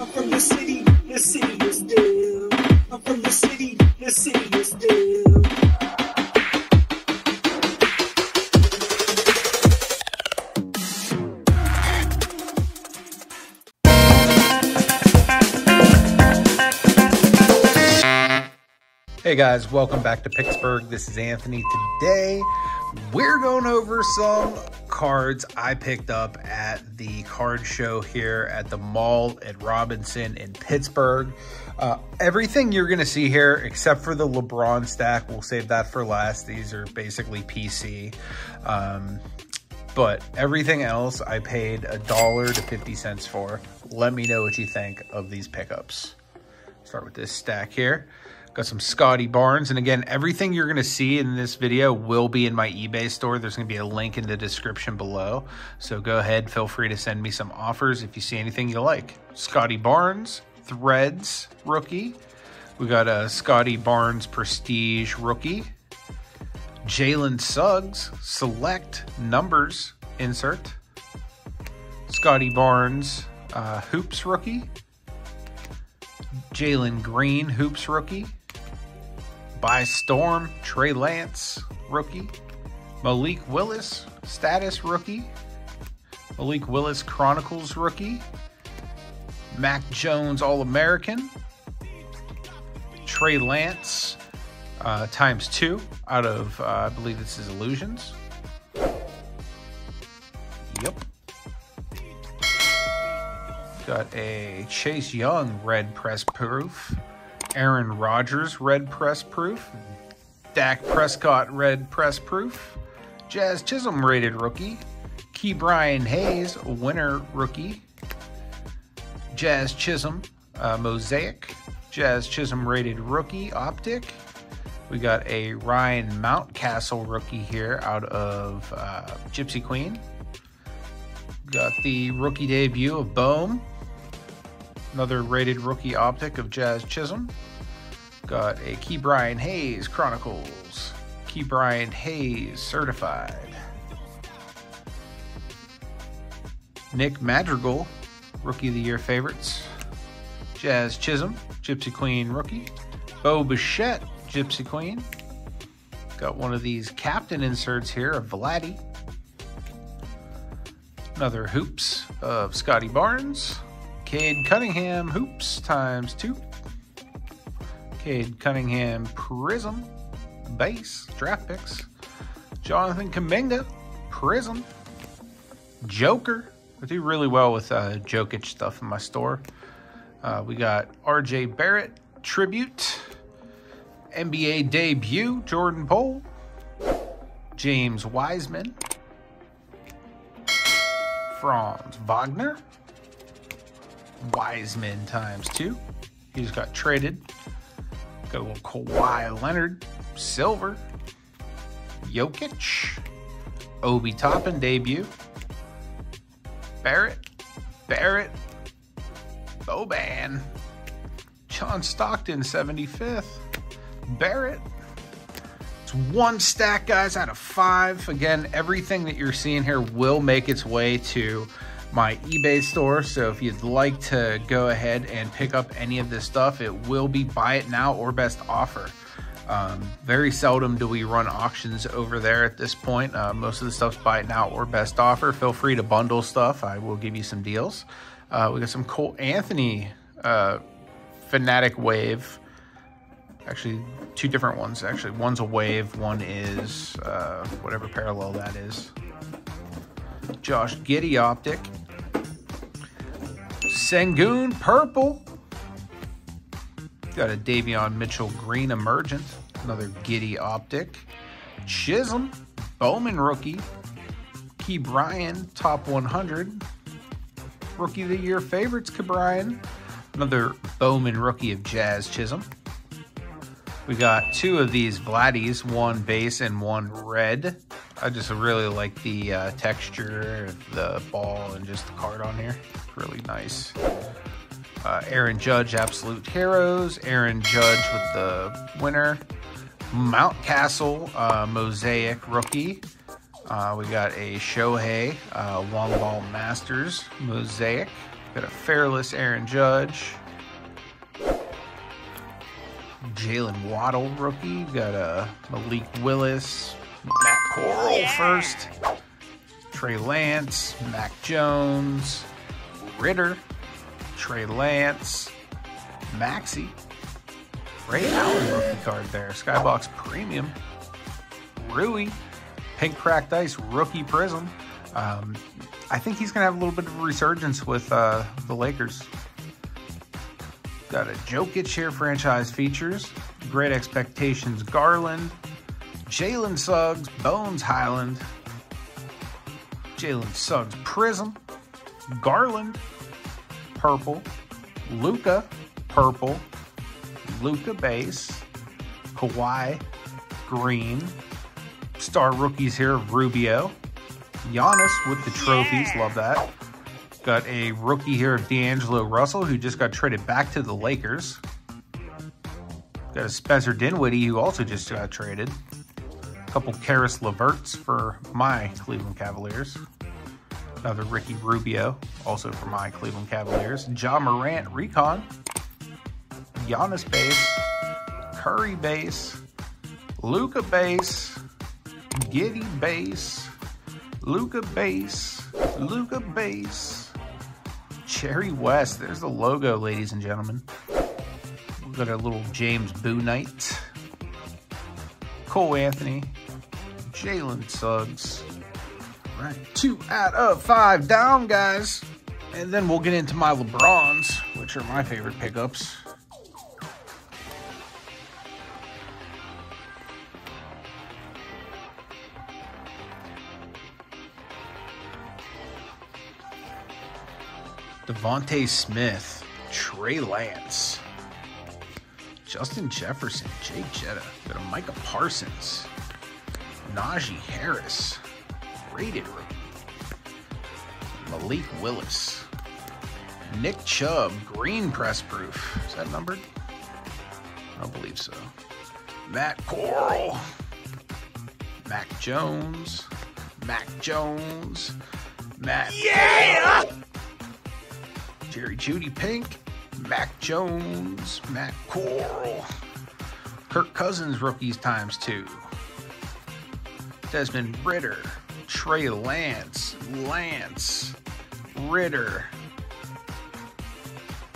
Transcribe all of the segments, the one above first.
I'm from the city, the city is still. I'm from the city, the city is still. Hey guys, welcome back to Picksburgh. This is Anthony. Today, we're going over some cards I picked up at the card show here at the mall at Robinson in Pittsburgh. Uh, everything you're going to see here, except for the LeBron stack, we'll save that for last. These are basically PC. Um, but everything else I paid a dollar to 50 cents for. Let me know what you think of these pickups. Start with this stack here. Got some Scottie Barnes. And again, everything you're going to see in this video will be in my eBay store. There's going to be a link in the description below. So go ahead, feel free to send me some offers if you see anything you like. Scottie Barnes, Threads rookie. We got a Scottie Barnes Prestige rookie. Jalen Suggs, select numbers insert. Scottie Barnes, uh, Hoops rookie. Jalen Green, Hoops rookie. By Storm, Trey Lance, rookie. Malik Willis, status rookie. Malik Willis, Chronicles rookie. Mac Jones, All American. Trey Lance, uh, times two out of, uh, I believe this is Illusions. Yep. Got a Chase Young red press proof. Aaron Rodgers red press proof. Dak Prescott red press proof. Jazz Chisholm rated rookie. Ke'Bryan Hayes winner rookie. Jazz Chisholm uh, mosaic. Jazz Chisholm rated rookie optic. We got a Ryan Mountcastle rookie here out of uh, Gypsy Queen. Got the rookie debut of Bohm. Another rated rookie optic of Jazz Chisholm. Got a Ke'Bryan Hayes Chronicles. Ke'Bryan Hayes certified. Nick Madrigal, Rookie of the Year favorites. Jazz Chisholm, Gypsy Queen rookie. Bo Bichette, Gypsy Queen. Got one of these captain inserts here of Vladdy. Another hoops of Scottie Barnes. Cade Cunningham hoops times two. Cade Cunningham Prism base draft picks. Jonathan Kuminga Prism. Joker. I do really well with uh, Jokic stuff in my store. Uh, we got RJ Barrett tribute. NBA debut Jordan Poole. James Wiseman. Franz Wagner. Wiseman times two. He just got traded. Got a little Kawhi Leonard, silver. Jokic, Obi Toppin debut. Barrett, Barrett, Boban, John Stockton 75th. Barrett. It's one stack, guys, out of five. Again, everything that you're seeing here will make its way to my eBay store. So if you'd like to go ahead and pick up any of this stuff, it will be buy it now or best offer. Um, very seldom do we run auctions over there at this point. Uh, most of the stuff's buy it now or best offer. Feel free to bundle stuff. I will give you some deals. Uh, we got some Cole Anthony uh, Fanatic Wave. Actually, two different ones. Actually, one's a wave. One is uh, whatever parallel that is. Josh Giddey optic. Sengun purple. Got a Davion Mitchell green emergent. Another Giddey optic. Chisholm Bowman rookie. Ke'Bryan, top 100. Rookie of the year favorites Ke'Bryan. Another Bowman rookie of Jazz Chisholm. We got two of these Vladdies, one base and one red. I just really like the uh, texture of the ball and just the card on here. Really nice. Uh, Aaron Judge, Absolute Heroes. Aaron Judge with the winner. Mountcastle, uh, Mosaic Rookie. Uh, we got a Shohei, uh, Long Ball Masters Mosaic. Got a Fairless Aaron Judge. Jaylen Waddle rookie. Got a Malik Willis. Matt Corral yeah. first. Trey Lance. Mac Jones. Ridder. Trey Lance. Maxey. Ray Allen rookie card there. Skybox Premium. Rui. Pink Cracked Ice rookie prism. Um, I think he's going to have a little bit of a resurgence with uh, the Lakers. Got a Jokic here, franchise features. Great Expectations Garland. Jalen Suggs, Bones Hyland, Jalen Suggs Prism. Garland, Purple. Luka, Purple. Luka Base. Kawhi, Green. Star rookies here, Rubio. Giannis with the trophies. Yeah. Love that. Got a rookie here of D'Angelo Russell, who just got traded back to the Lakers. Got a Spencer Dinwiddie, who also just got traded. Couple Caris LeVerts for my Cleveland Cavaliers. Another Ricky Rubio, also for my Cleveland Cavaliers. Ja Morant Recon. Giannis base. Curry base. Luka base. Giddey base. Luka base. Luka base. Jerry West. There's the logo, ladies and gentlemen. We've got a little James Bouknight. Cole Anthony. Jalen Suggs. Right, two out of five down, guys. And then we'll get into my LeBrons, which are my favorite pickups. DeVonta Smith, Trey Lance, Justin Jefferson, Jake Jetta, got a Micah Parsons, Najee Harris, rated rookie, Malik Willis, Nick Chubb, green press proof. Is that numbered? I don't believe so. Matt Corral, Mac Jones, Mac Jones, Matt. Yeah! Jerry Jeudy Pink, Mac Jones, Matt Corral, Kirk Cousins rookies times two, Desmond Ridder, Trey Lance, Lance, Ridder,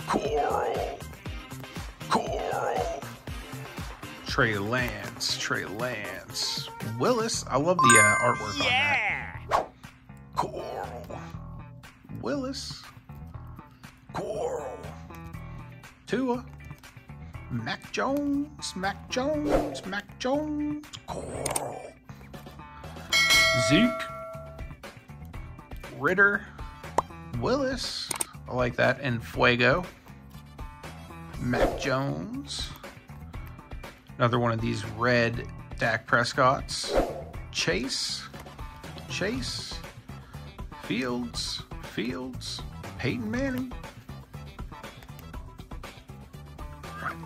Coral, Corral, Trey Lance, Trey Lance, Willis. I love the uh, artwork yeah. on that. Corral, Willis. Corral. Tua. Mac Jones, Mac Jones, Mac Jones, Corral. Zeke. Ridder. Willis. I like that. And Fuego. Mac Jones. Another one of these red Dak Prescott's. Chase. Chase. Fields. Fields. Peyton Manning.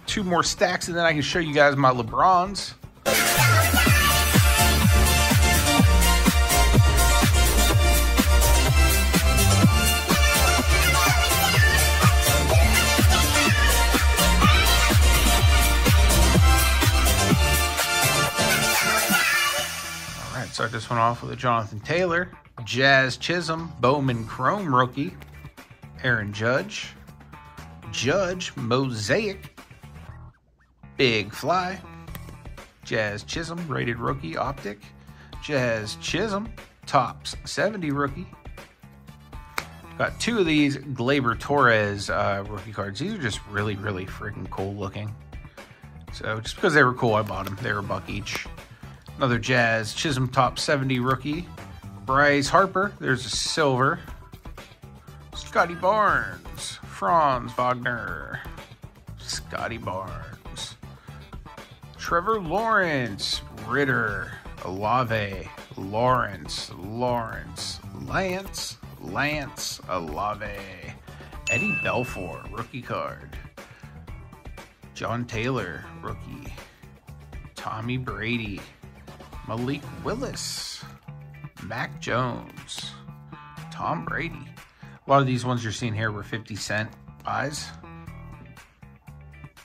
two more stacks and then I can show you guys my LeBrons. This one off with a Jonathan Taylor, Jazz Chisholm, Bowman Chrome rookie, Aaron Judge, Judge Mosaic, Big Fly, Jazz Chisholm, rated rookie optic, Jazz Chisholm, tops 70 rookie. Got two of these Gleyber Torres uh, rookie cards. These are just really, really freaking cool looking. So just because they were cool, I bought them. They were a buck each. Another Jazz Chisholm Top 70 rookie. Bryce Harper. There's a silver. Scottie Barnes. Franz Wagner. Scottie Barnes. Trevor Lawrence, Ridder, Olave, Lawrence, Lawrence, Lance, Lance, Olave, Eddie Belfour, rookie card, John Taylor, rookie, Tommy Brady, Malik Willis, Mac Jones, Tom Brady, A lot of these ones you're seeing here were 50 cent buys.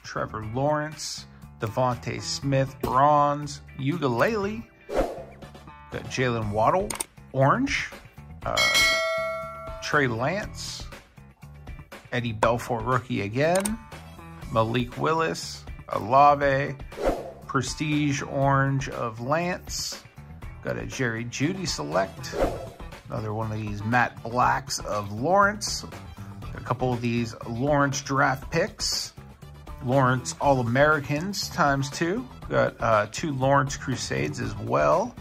Trevor Lawrence, DeVonta Smith, bronze, ukulele. Got Jaylen Waddle, orange. Uh, Trey Lance, Eddie Belfour, rookie again. Malik Willis, Olave, Prestige Orange of Lance. Got a Jerry Jeudy select. Another one of these matte blacks of Lawrence. a couple of these Lawrence draft picks. Lawrence All-Americans times two. Got uh, two Lawrence Crusades as well.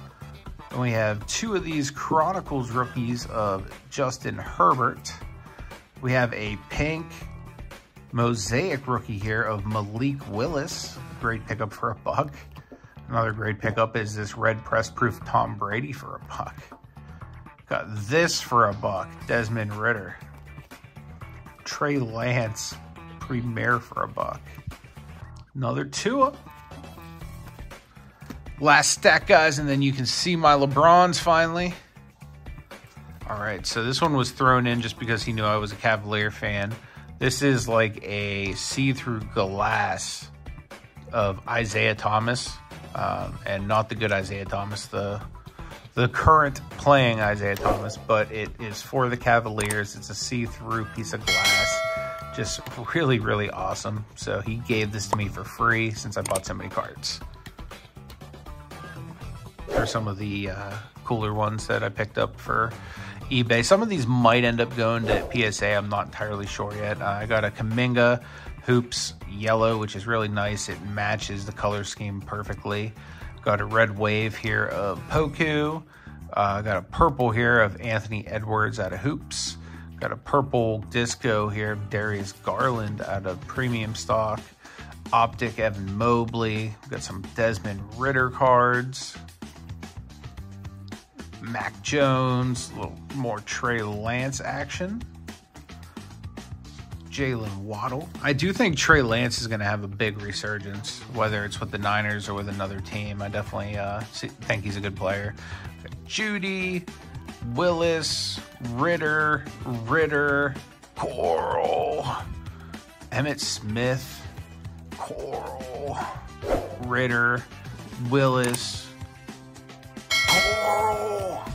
And we have two of these Chronicles rookies of Justin Herbert. We have a pink mosaic rookie here of Malik Willis. Great pickup for a buck. Another great pickup is this red press proof Tom Brady for a buck. Got this for a buck, Desmond Ridder. Trey Lance, Premier for a buck. Another Tua. Last stack, guys, and then you can see my LeBrons finally. All right, so this one was thrown in just because he knew I was a Cavalier fan. This is like a see-through glass of Isaiah Thomas, um, and not the good Isaiah Thomas, the the current playing Isaiah Thomas, but it is for the Cavaliers. It's a see-through piece of glass. Just really, really awesome. So he gave this to me for free since I bought so many cards. Are some of the uh, cooler ones that I picked up for eBay. Some of these might end up going to PSA. I'm not entirely sure yet. Uh, I got a Kuminga Hoops yellow, which is really nice. It matches the color scheme perfectly. Got a red wave here of Poku. Uh, got a purple here of Anthony Edwards out of Hoops. Got a purple disco here of Darius Garland out of Premium Stock. Optic Evan Mobley. Got some Desmond Ridder cards. Mac Jones, a little more Trey Lance action. Jaylen Waddle. I do think Trey Lance is going to have a big resurgence, whether it's with the Niners or with another team. I definitely uh, think he's a good player. Jeudy, Willis, Ridder, Ridder, Corral, Emmitt Smith, Corral, Ridder, Willis, Corral,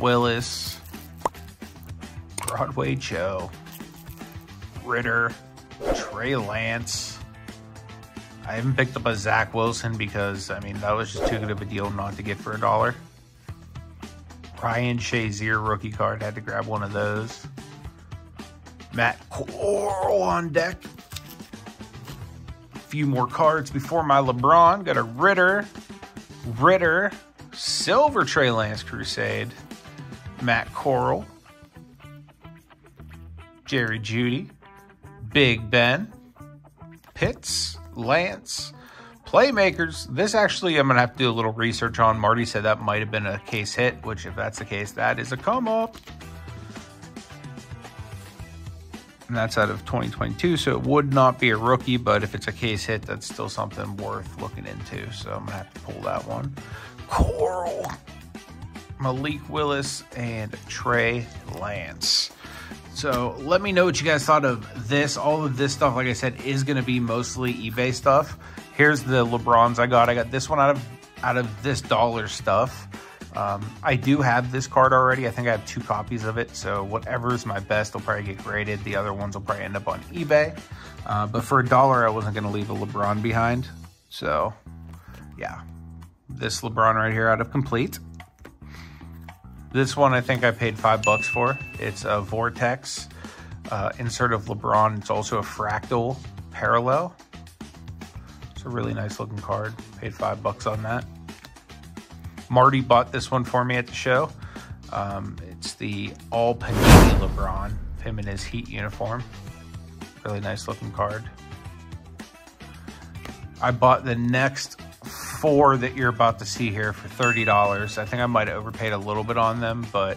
Willis, Broadway Joe. Ridder, Trey Lance. I haven't picked up a Zach Wilson because, I mean, that was just too good of a deal not to get for a dollar. Ryan Shazier rookie card, had to grab one of those. Matt Corral on deck. A few more cards before my LeBron. Got a Ridder. Ridder. Silver Trey Lance Crusade, Matt Corral. Jerry Jeudy, Big Ben, Pitts, Lance, playmakers. This actually, I'm going to have to do a little research on. Marty said that might have been a case hit, which, if that's the case, that is a come up. And that's out of 2022, so it would not be a rookie, but if it's a case hit, that's still something worth looking into. So I'm going to have to pull that one. Corral, Malik Willis, and Trey Lance. So let me know what you guys thought of this. All of this stuff, like I said, is going to be mostly eBay stuff. Here's the LeBrons I got. I got this one out of out of this dollar stuff. Um, I do have this card already. I think I have two copies of it. So whatever is my best will probably get graded. The other ones will probably end up on eBay. Uh, but for a dollar, I wasn't going to leave a LeBron behind. So yeah, this LeBron right here out of complete. This one I think I paid five bucks for. It's a Vortex uh, insert of LeBron. It's also a fractal parallel. It's a really nice looking card. Paid five bucks on that. Marty bought this one for me at the show. Um, it's the all Panini LeBron, him in his Heat uniform. Really nice looking card. I bought the next four that you're about to see here for $30. I think I might have overpaid a little bit on them, but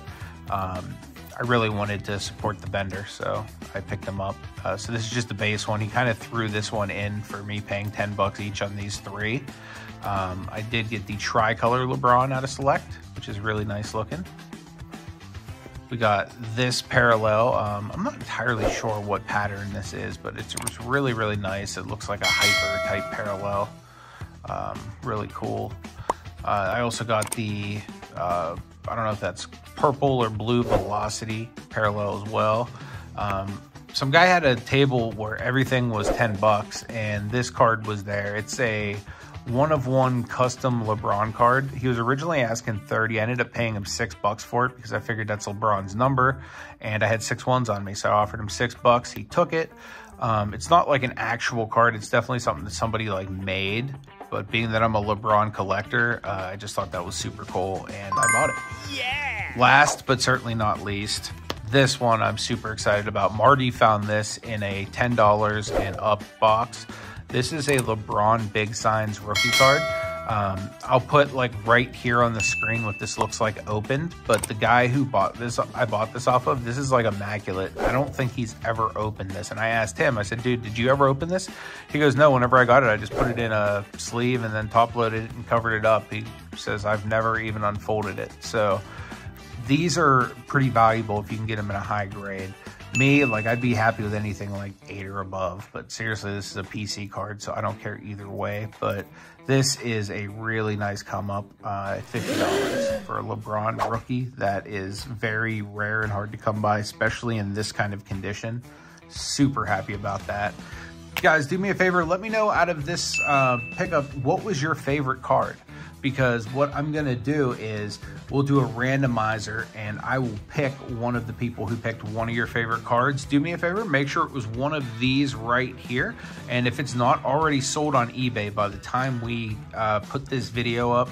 um, I really wanted to support the Bender, so I picked them up. Uh, so this is just the base one. He kind of threw this one in for me paying 10 bucks each on these three. Um, I did get the tricolor LeBron out of Select, which is really nice looking. We got this parallel. Um, I'm not entirely sure what pattern this is, but it's, it's really, really nice. It looks like a hyper type parallel. Um, really cool. Uh, I also got the, uh, I don't know if that's purple or blue velocity parallel as well. Um, some guy had a table where everything was 10 bucks and this card was there. It's a one of one custom LeBron card. He was originally asking 30. I ended up paying him six bucks for it because I figured that's LeBron's number and I had six ones on me. So I offered him six bucks. He took it. Um, it's not like an actual card. It's definitely something that somebody like made. But being that I'm a LeBron collector, uh, I just thought that was super cool and I bought it. Yeah. Last but certainly not least, this one I'm super excited about. Marty found this in a $10 and up box. This is a LeBron Big Signs rookie card. Um, I'll put like right here on the screen what this looks like opened, but the guy who bought this, I bought this off of, this is like immaculate. I don't think he's ever opened this. And I asked him, I said, dude, did you ever open this? He goes, no, whenever I got it, I just put it in a sleeve and then top loaded it and covered it up. He says, I've never even unfolded it. So these are pretty valuable if you can get them in a high grade me, like I'd be happy with anything like eight or above. But seriously, this is a PC card, so I don't care either way. But this is a really nice come up, uh, $50 for a LeBron rookie. That is very rare and hard to come by, especially in this kind of condition. Super happy about that. Guys, do me a favor. Let me know out of this uh, pickup, what was your favorite card? Because what I'm going to do is we'll do a randomizer and I will pick one of the people who picked one of your favorite cards. Do me a favor, make sure it was one of these right here. And if it's not already sold on eBay by the time we uh, put this video up,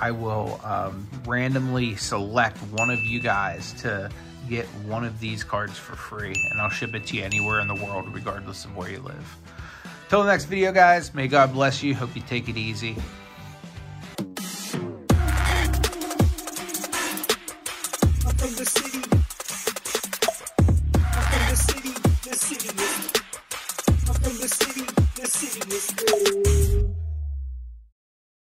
I will um, randomly select one of you guys to get one of these cards for free and I'll ship it to you anywhere in the world regardless of where you live. Till the next video guys, may God bless you. Hope you take it easy.